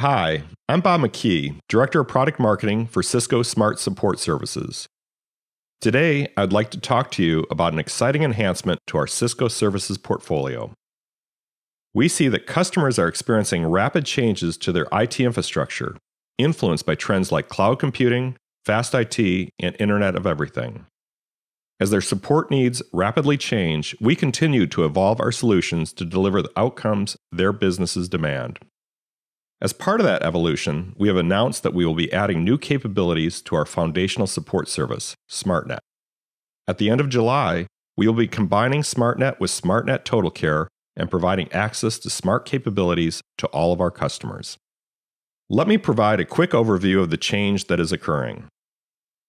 Hi, I'm Bob McKee, Director of Product Marketing for Cisco Smart Support Services. Today, I'd like to talk to you about an exciting enhancement to our Cisco services portfolio. We see that customers are experiencing rapid changes to their IT infrastructure, influenced by trends like cloud computing, fast IT, and Internet of Everything. As their support needs rapidly change, we continue to evolve our solutions to deliver the outcomes their businesses demand. As part of that evolution, we have announced that we will be adding new capabilities to our foundational support service, SmartNet. At the end of July, we will be combining SmartNet with SmartNet Total Care and providing access to smart capabilities to all of our customers. Let me provide a quick overview of the change that is occurring.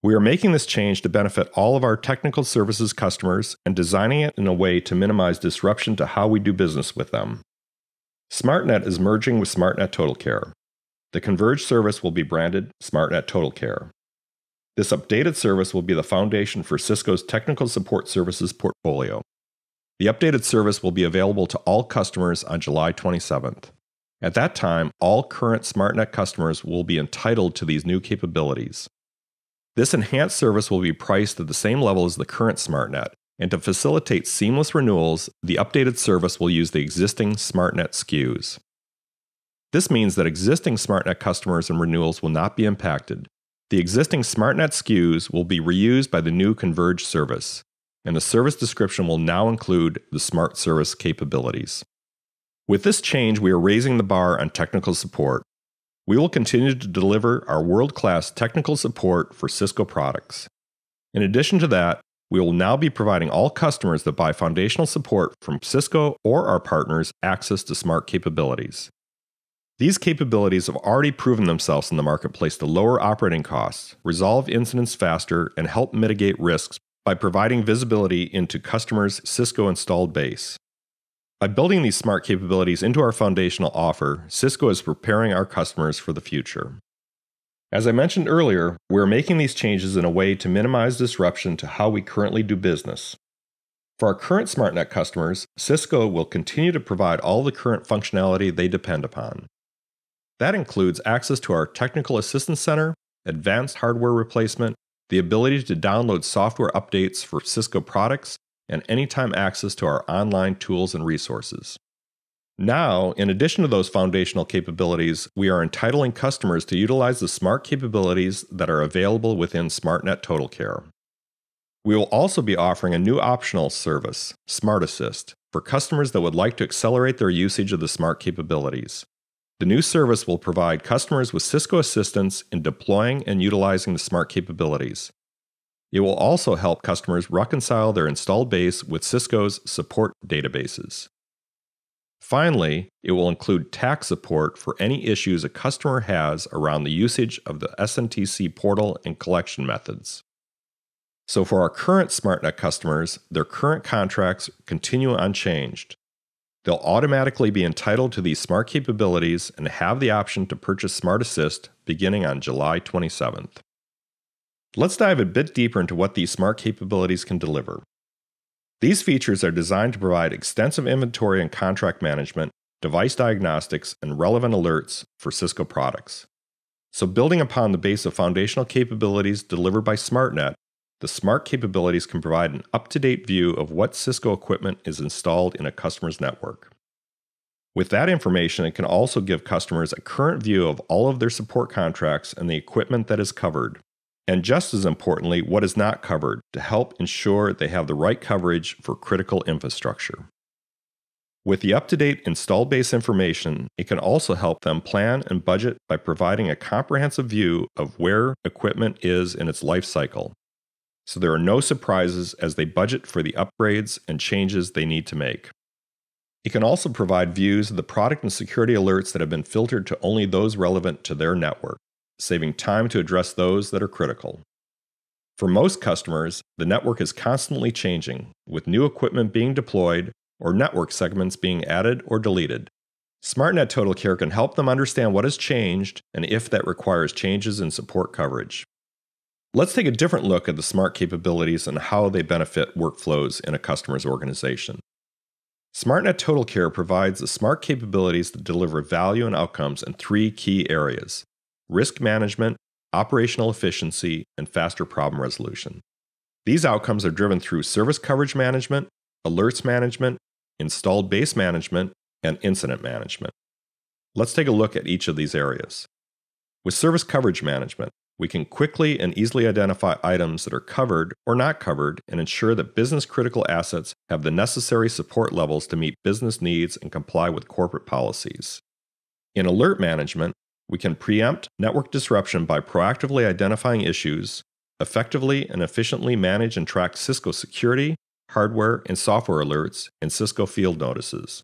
We are making this change to benefit all of our technical services customers and designing it in a way to minimize disruption to how we do business with them. SmartNet is merging with SmartNet Total Care. The converged service will be branded SmartNet Total Care. This updated service will be the foundation for Cisco's technical support services portfolio. The updated service will be available to all customers on July 27th. At that time, all current SmartNet customers will be entitled to these new capabilities. This enhanced service will be priced at the same level as the current SmartNet, and to facilitate seamless renewals, the updated service will use the existing SmartNet SKUs. This means that existing SmartNet customers and renewals will not be impacted. The existing SmartNet SKUs will be reused by the new converged service, and the service description will now include the Smart Service capabilities. With this change, we are raising the bar on technical support. We will continue to deliver our world class technical support for Cisco products. In addition to that, we will now be providing all customers that buy foundational support from Cisco or our partners access to smart capabilities. These capabilities have already proven themselves in the marketplace to lower operating costs, resolve incidents faster, and help mitigate risks by providing visibility into customers' Cisco installed base. By building these smart capabilities into our foundational offer, Cisco is preparing our customers for the future. As I mentioned earlier, we're making these changes in a way to minimize disruption to how we currently do business. For our current SmartNet customers, Cisco will continue to provide all the current functionality they depend upon. That includes access to our Technical Assistance Center, advanced hardware replacement, the ability to download software updates for Cisco products, and anytime access to our online tools and resources. Now, in addition to those foundational capabilities, we are entitling customers to utilize the smart capabilities that are available within SmartNet Total Care. We will also be offering a new optional service, Smart Assist, for customers that would like to accelerate their usage of the smart capabilities. The new service will provide customers with Cisco assistance in deploying and utilizing the smart capabilities. It will also help customers reconcile their installed base with Cisco's support databases. Finally, it will include TAC support for any issues a customer has around the usage of the SNTC portal and collection methods. So, for our current SmartNet customers, their current contracts continue unchanged. They'll automatically be entitled to these smart capabilities and have the option to purchase Smart Assist beginning on July 27th. Let's dive a bit deeper into what these smart capabilities can deliver. These features are designed to provide extensive inventory and contract management, device diagnostics, and relevant alerts for Cisco products. So, building upon the base of foundational capabilities delivered by SmartNet, the smart capabilities can provide an up to date view of what Cisco equipment is installed in a customer's network. With that information, it can also give customers a current view of all of their support contracts and the equipment that is covered, and just as importantly, what is not covered to help ensure they have the right coverage for critical infrastructure. With the up to date install base information, it can also help them plan and budget by providing a comprehensive view of where equipment is in its life cycle. So there are no surprises as they budget for the upgrades and changes they need to make. It can also provide views of the product and security alerts that have been filtered to only those relevant to their network saving time to address those that are critical. For most customers, the network is constantly changing, with new equipment being deployed or network segments being added or deleted. SmartNet Total Care can help them understand what has changed and if that requires changes in support coverage. Let's take a different look at the smart capabilities and how they benefit workflows in a customer's organization. SmartNet Total Care provides the smart capabilities that deliver value and outcomes in three key areas risk management, operational efficiency, and faster problem resolution. These outcomes are driven through service coverage management, alerts management, installed base management, and incident management. Let's take a look at each of these areas. With service coverage management, we can quickly and easily identify items that are covered or not covered and ensure that business critical assets have the necessary support levels to meet business needs and comply with corporate policies. In alert management, we can preempt network disruption by proactively identifying issues, effectively and efficiently manage and track Cisco security, hardware, and software alerts and Cisco field notices.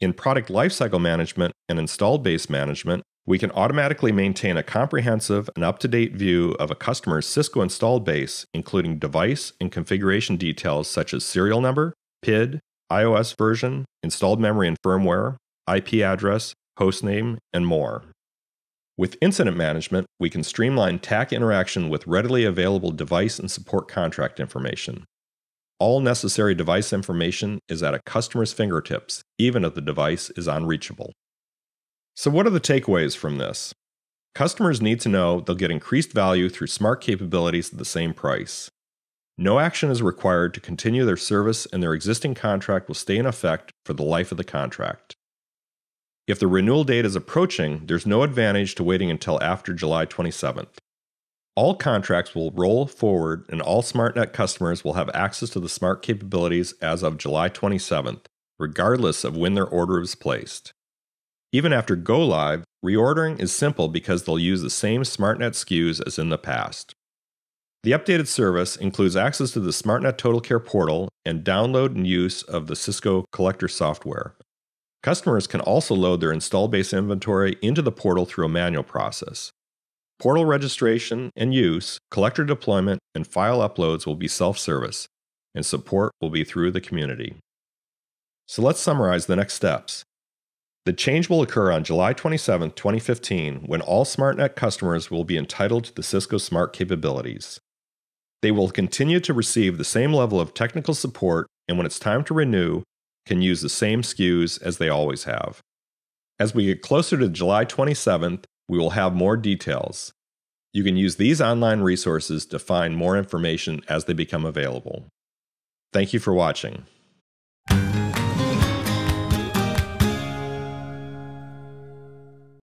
In product lifecycle management and installed base management, we can automatically maintain a comprehensive and up to date view of a customer's Cisco installed base, including device and configuration details such as serial number, PID, IOS version, installed memory and firmware, IP address, hostname, and more. With incident management, we can streamline TAC interaction with readily available device and support contract information. All necessary device information is at a customer's fingertips, even if the device is unreachable. So, what are the takeaways from this? Customers need to know they'll get increased value through smart capabilities at the same price. No action is required to continue their service, and their existing contract will stay in effect for the life of the contract. If the renewal date is approaching, there's no advantage to waiting until after July 27th. All contracts will roll forward, and all SmartNet customers will have access to the smart capabilities as of July 27th, regardless of when their order is placed. Even after go live, reordering is simple because they'll use the same SmartNet SKUs as in the past. The updated service includes access to the SmartNet Total Care portal and download and use of the Cisco Collector software. Customers can also load their install base inventory into the portal through a manual process. Portal registration and use, collector deployment, and file uploads will be self service, and support will be through the community. So let's summarize the next steps. The change will occur on July 27, 2015, when all SmartNet customers will be entitled to the Cisco Smart capabilities. They will continue to receive the same level of technical support, and when it's time to renew, can use the same SKUs as they always have. As we get closer to July 27th, we will have more details. You can use these online resources to find more information as they become available. Thank you for watching.